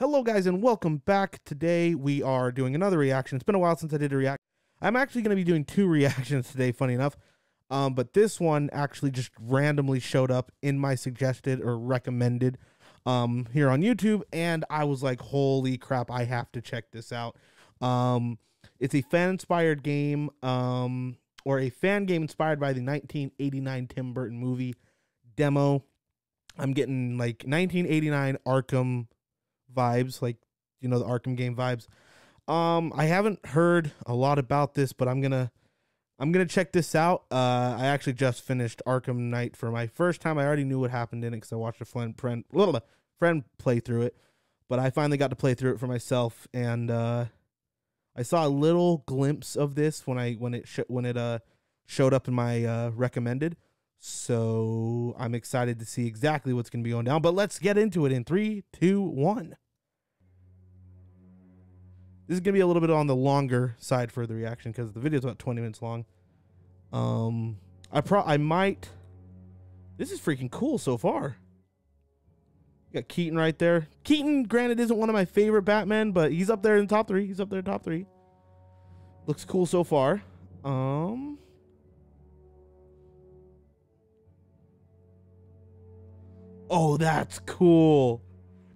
Hello, guys, and welcome back. Today we are doing another reaction. It's been a while since I did a react. I'm actually going to be doing two reactions today, funny enough. Um, but this one actually just randomly showed up in my suggested or recommended um, here on YouTube, and I was like, holy crap, I have to check this out. Um, it's a fan inspired game, um, or a fan game inspired by the 1989 Tim Burton movie demo. I'm getting like 1989 Arkham vibes, like you know the Arkham game vibes. Um, I haven't heard a lot about this, but I'm gonna I'm gonna check this out. Uh, I actually just finished Arkham Knight for my first time. I already knew what happened in it because I watched a friend friend little friend play through it, but I finally got to play through it for myself, and uh, I saw a little glimpse of this when I when it sh- when it uh showed up in my uh, recommended. So I'm excited to see exactly what's to be going down. But let's get into it in three, two, one. This is gonna be a little bit on the longer side for the reaction because the video is about 20 minutes long. Um, I pro I might. This is freaking cool so far. You got Keaton right there. Keaton, granted, isn't one of my favorite Batman, but he's up there in the top three. He's up there in top three. Looks cool so far. Um. Oh, that's cool.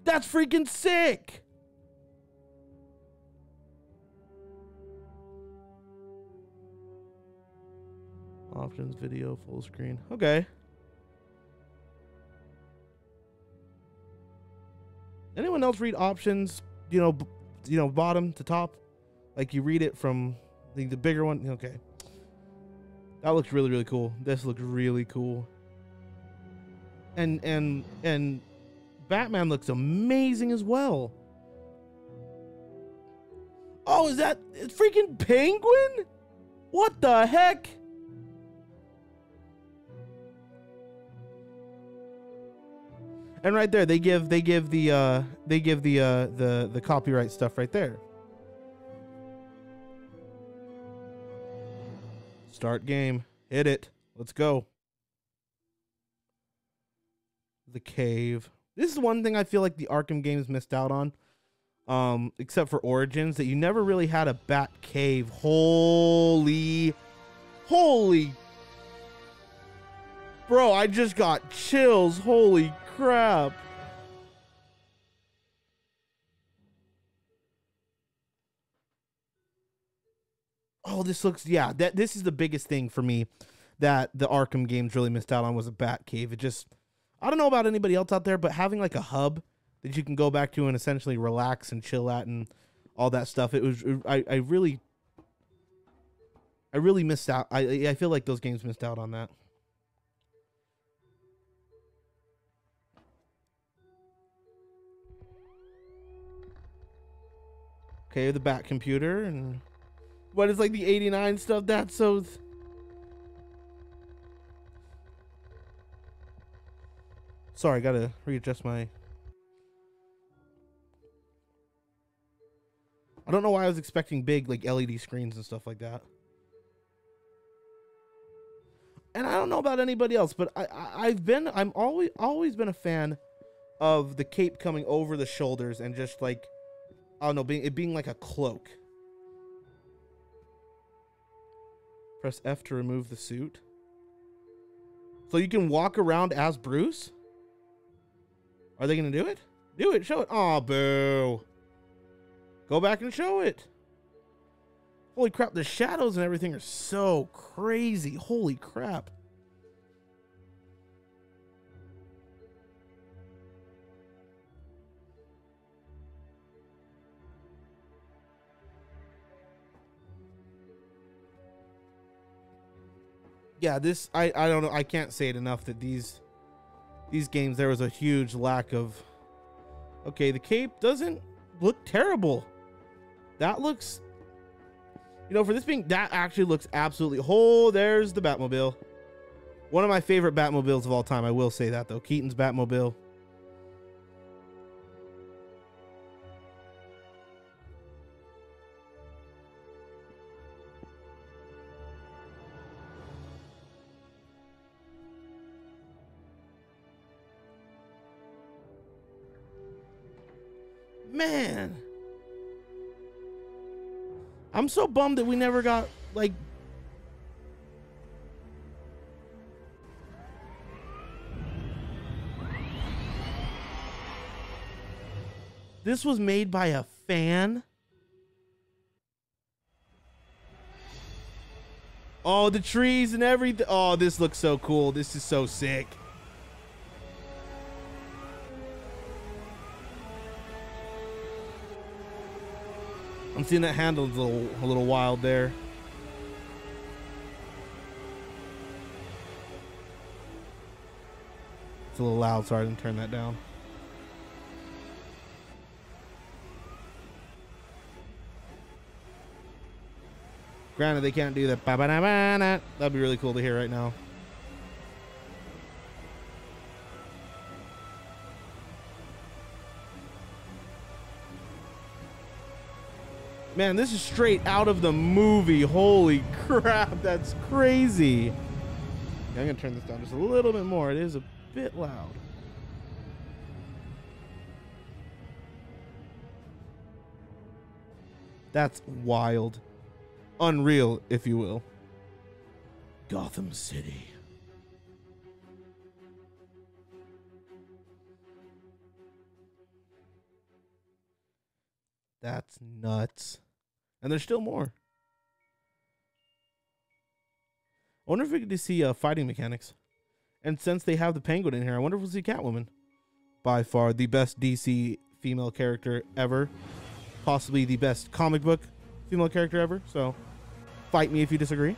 That's freaking sick. Options, video, full screen. Okay. Anyone else read options? You know, you know, bottom to top, like you read it from the, the bigger one. Okay. That looks really really cool. This looks really cool. And and and Batman looks amazing as well. Oh, is that freaking Penguin? What the heck? And right there, they give they give the uh, they give the uh, the the copyright stuff right there. Start game. Hit it. Let's go. The cave. This is one thing I feel like the Arkham games missed out on. Um, except for Origins, that you never really had a bat cave. Holy, holy, bro! I just got chills. Holy crap. Oh, this looks yeah, that this is the biggest thing for me that the Arkham games really missed out on was a bat cave. It just I don't know about anybody else out there, but having like a hub that you can go back to and essentially relax and chill at and all that stuff. It was I, I really I really missed out. I I feel like those games missed out on that. Okay, the back computer and what is like the 89 stuff? That's so th- Sorry, I gotta readjust my I don't know why I was expecting big like LED screens and stuff like that. And I don't know about anybody else, but I, I I've been I'm always always been a fan of the cape coming over the shoulders and just like Don't know, being it being like a cloak. Press F to remove the suit. So you can walk around as Bruce? Are they gonna do it? Do it, show it. Oh boo. Go back and show it. Holy crap, the shadows and everything are so crazy. Holy crap. Yeah, this I I don't know. I can't say it enough that these these games there was a huge lack of. Okay, the cape doesn't look terrible. That looks, you know, for this being that actually looks absolutely. Oh, there's the Batmobile. One of my favorite Batmobiles of all time. I will say that though. Keaton's Batmobile. Man. I'm so bummed that we never got like This was made by a fan. Oh, the trees and everything. Oh, this looks so cool. This is so sick. I'm seeing that handle a little, a little wild there. It's a little loud, so I didn't turn that down. Granted, they can't do that. That'd be really cool to hear right now. Man, this is straight out of the movie. Holy crap, that's crazy. I'm gonna turn this down just a little bit more. It is a bit loud. That's wild. Unreal, if you will. Gotham City. That's nuts. And there's still more. I wonder if we to see uh, fighting mechanics. And since they have the penguin in here, I wonder if we'll see Catwoman. By far the best DC female character ever. Possibly the best comic book female character ever. So fight me if you disagree.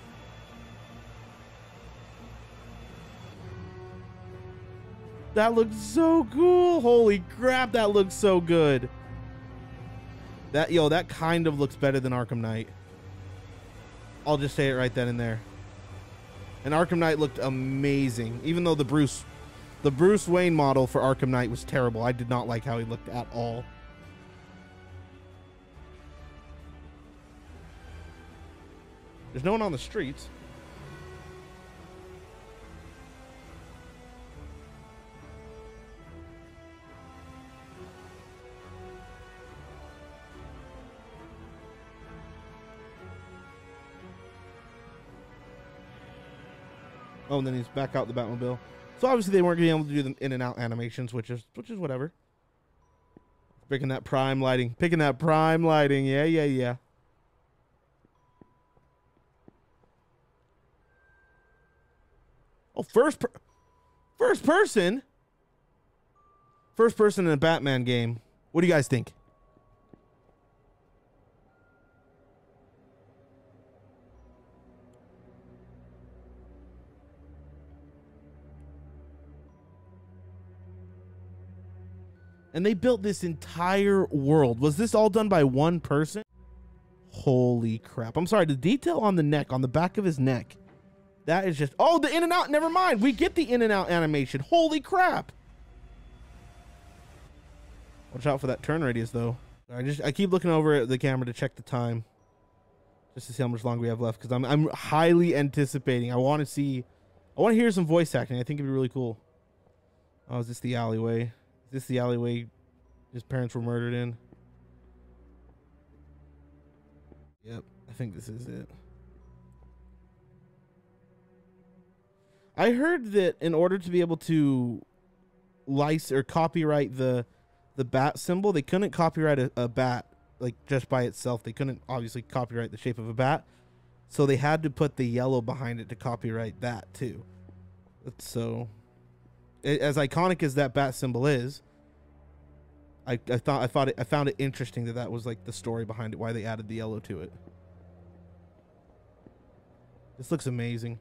That looks so cool. Holy crap, that looks so good. That yo, that kind of looks better than Arkham Knight. I'll just say it right then and there. And Arkham Knight looked amazing, even though the Bruce, the Bruce Wayne model for Arkham Knight was terrible. I did not like how he looked at all. There's no one on the streets. Oh, and then he's back out the Batmobile. So obviously they weren't going to be able to do the in and out animations, which is which is whatever. Picking that prime lighting, picking that prime lighting. Yeah, yeah, yeah. Oh, first per- first person. First person in a Batman game. What do you guys think? And they built this entire world. Was this all done by one person? Holy crap. I'm sorry, the detail on the neck, on the back of his neck. That is just Oh, the in and out. Never mind. We get the in and out animation. Holy crap. Watch out for that turn radius though. I just I keep looking over at the camera to check the time. Just to see how much longer we have left cuz I'm I'm highly anticipating. I want to see I want to hear some voice acting. I think it'd be really cool. Oh, is this the alleyway? This is this the alleyway his parents were murdered in? Yep, I think this is it. I heard that in order to be able to license or copyright the the bat symbol, they couldn't copyright a, a bat like just by itself. They couldn't obviously copyright the shape of a bat, so they had to put the yellow behind it to copyright that too. So as iconic as that bat symbol is, I, I thought I thought it, I found it interesting that that was like the story behind it, why they added the yellow to it. This looks amazing.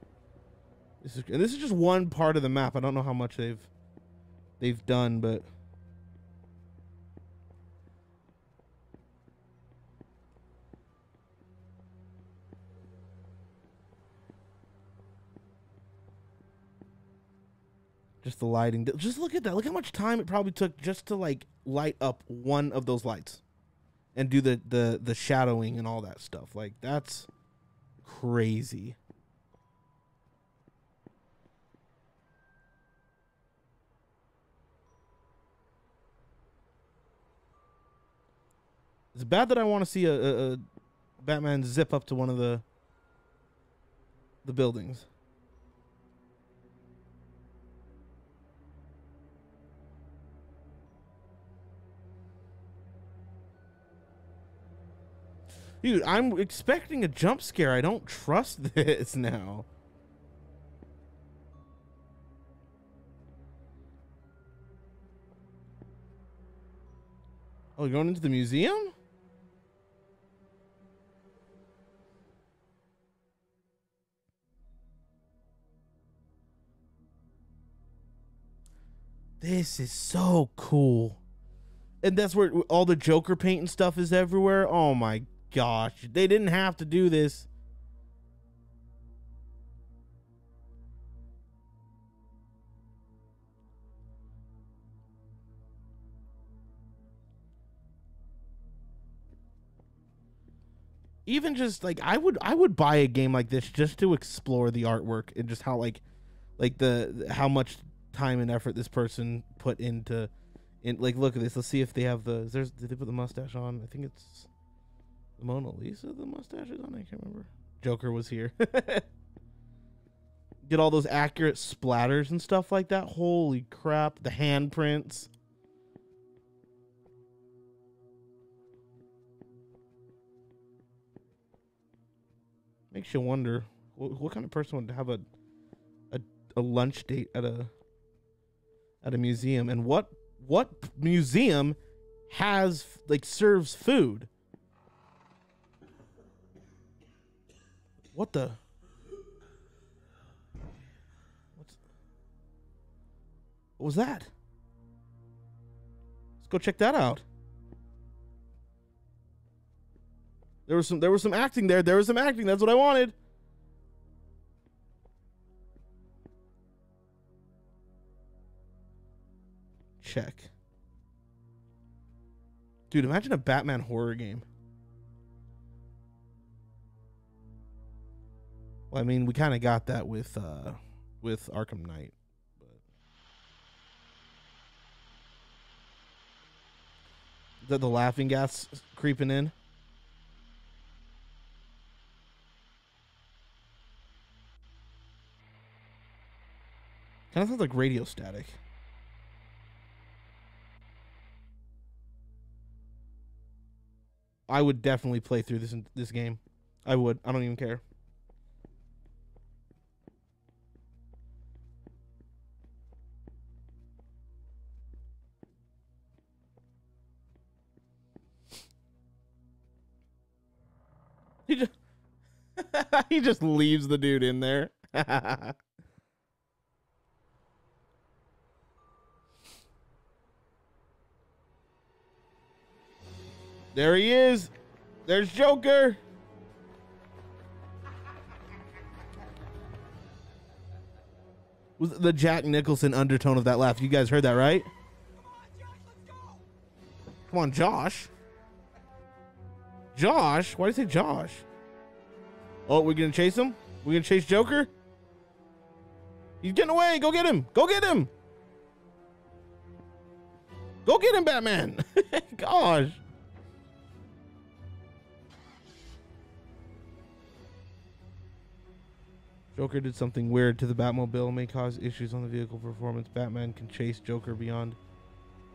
This is and this is just one part of the map. I don't know how much they've they've done, but the lighting. Just look at that. Look how much time it probably took just to like light up one of those lights and do the the the shadowing and all that stuff. Like that's crazy. It's bad that I want to see a, a, a Batman zip up to one of the the buildings. Dude, I'm expecting a jump scare. I don't trust this now. Oh, going into the museum? This is so cool. And that's where all the Joker paint and stuff is everywhere. Oh my gosh. They didn't have to do this. Even just like I would I would buy a game like this just to explore the artwork and just how like like the how much time and effort this person put into in like look at this. Let's see if they have the there's did they put the mustache on? I think it's the Mona Lisa the mustache is on. I can't remember. Joker was here. Get all those accurate splatters and stuff like that. Holy crap! The handprints. Makes you wonder what, what kind of person would have a, a a lunch date at a at a museum, and what what museum has like serves food? What the? What's what was that? Let's go check that out. There was some there was some acting there. There was some acting. That's what I wanted. Check. Dude, imagine a Batman horror game. Well, I mean, we kind of got that with uh with Arkham Knight. But the, the laughing gas creeping in. Kind of sounds like radio static. I would definitely play through this this game. I would. I don't even care. he just leaves the dude in there. there he is. There's Joker. Was the Jack Nicholson undertone of that laugh? You guys heard that, right? Come on, Josh. Josh? Why do you say Josh? Oh, we're gonna chase him? We're gonna chase Joker? He's getting away. Go get him. Go get him. Go get him, Batman. Gosh. Joker did something weird to the Batmobile, may cause issues on the vehicle performance. Batman can chase Joker beyond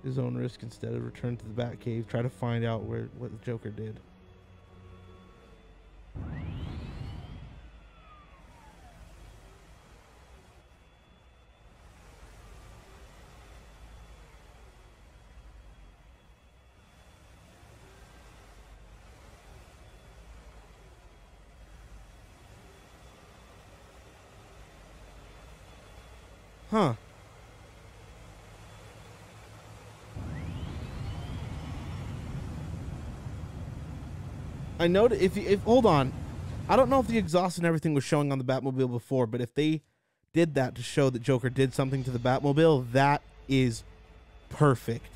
his own risk instead of return to the Batcave. Try to find out where what the Joker did. Huh. I know if if hold on, I don't know if the exhaust and everything was showing on the Batmobile before, but if they did that to show that Joker did something to the Batmobile, that is perfect.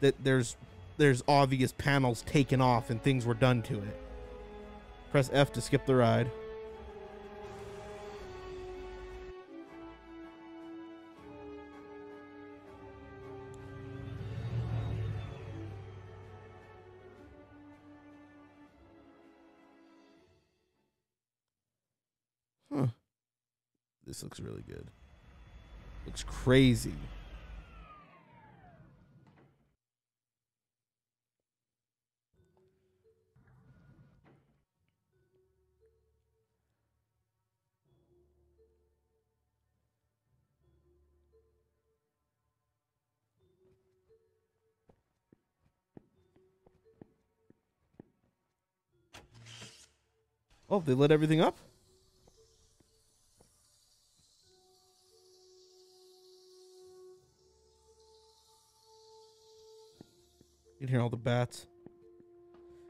That there's there's obvious panels taken off and things were done to it. Press F to skip the ride. This looks really good. Looks crazy. Oh, they lit everything up? All the bats.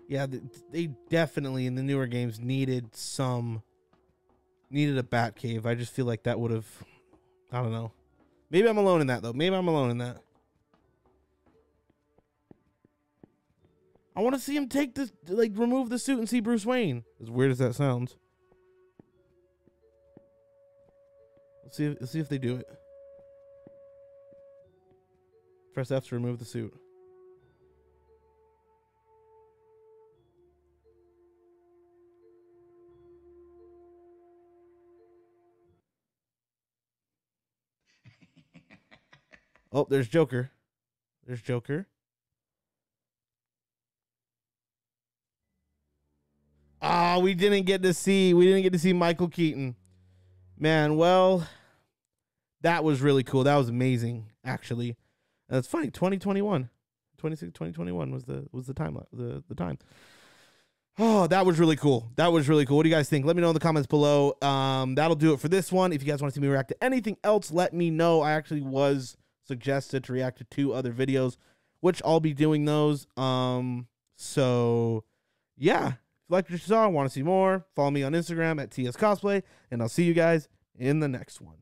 Yeah, they definitely in the newer games needed some needed a bat cave. I just feel like that would have I don't know. Maybe I'm alone in that though. Maybe I'm alone in that. I want to see him take this, like, remove the suit and see Bruce Wayne. As weird as that sounds. Let's see. If, let's see if they do it. Press F to remove the suit. Oh, there's Joker. There's Joker. Ah, oh, we didn't get to see we didn't get to see Michael Keaton. Man, well, that was really cool. That was amazing, actually. That's funny. 2021. 26 2021 was the was the time the the time. Oh, that was really cool. That was really cool. What do you guys think? Let me know in the comments below. Um, that'll do it for this one. If you guys want to see me react to anything else, let me know. I actually was suggested to react to two other videos, which I'll be doing those. Um, so yeah, if you like what you saw, want to see more, follow me on Instagram at TS Cosplay, and I'll see you guys in the next one.